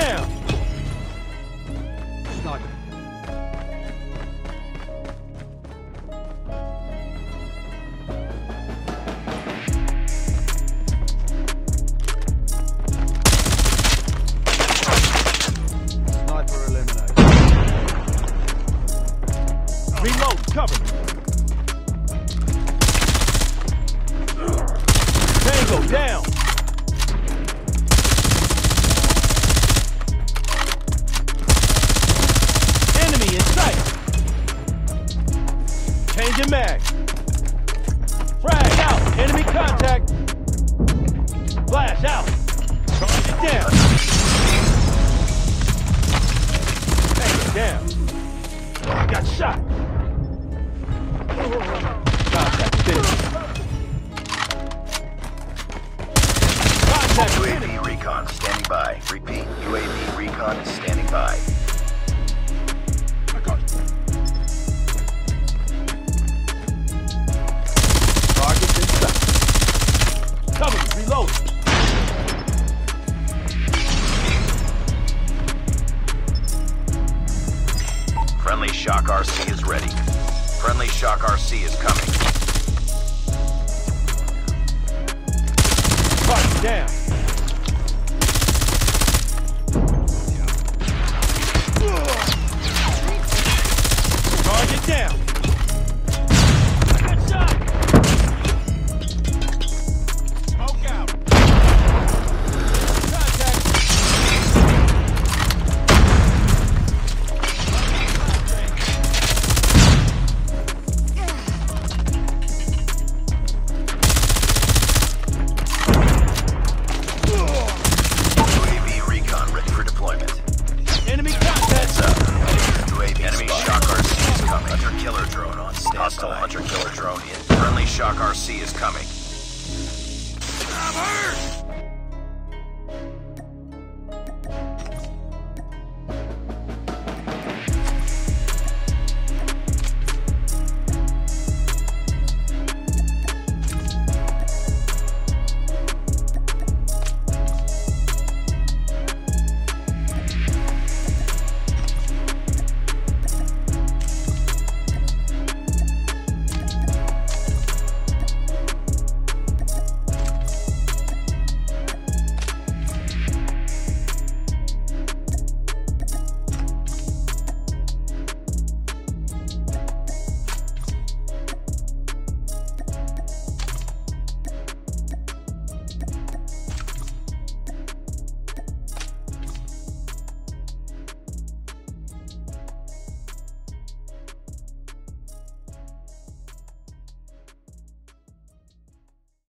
down! Sniper. Sniper eliminated. Reload, cover. Tango down! Changing mag. Frag out! Enemy contact! Flash out! Target down! Tango down! I got shot! Contact finished. Contact. UAV recon standing by. Repeat, UAV recon is standing by. Shock RC is ready. Friendly Shock RC is coming. Fight down! Target down! drone on standby. Hostile hunter killer drone in. Friendly shock RC is coming.